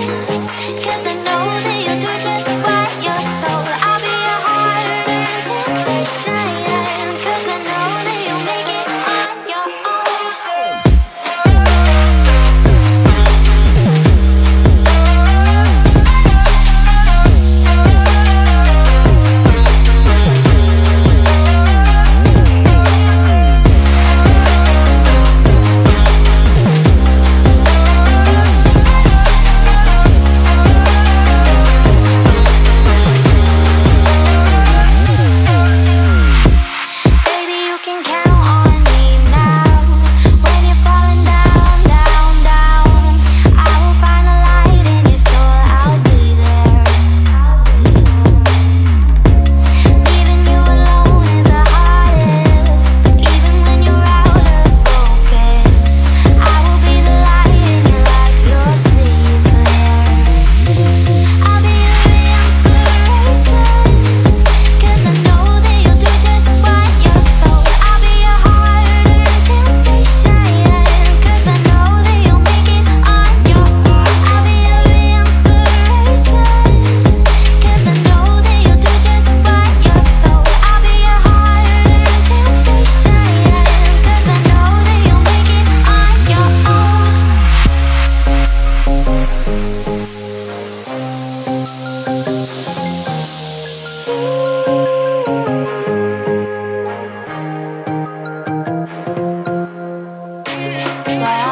Cause I Wow.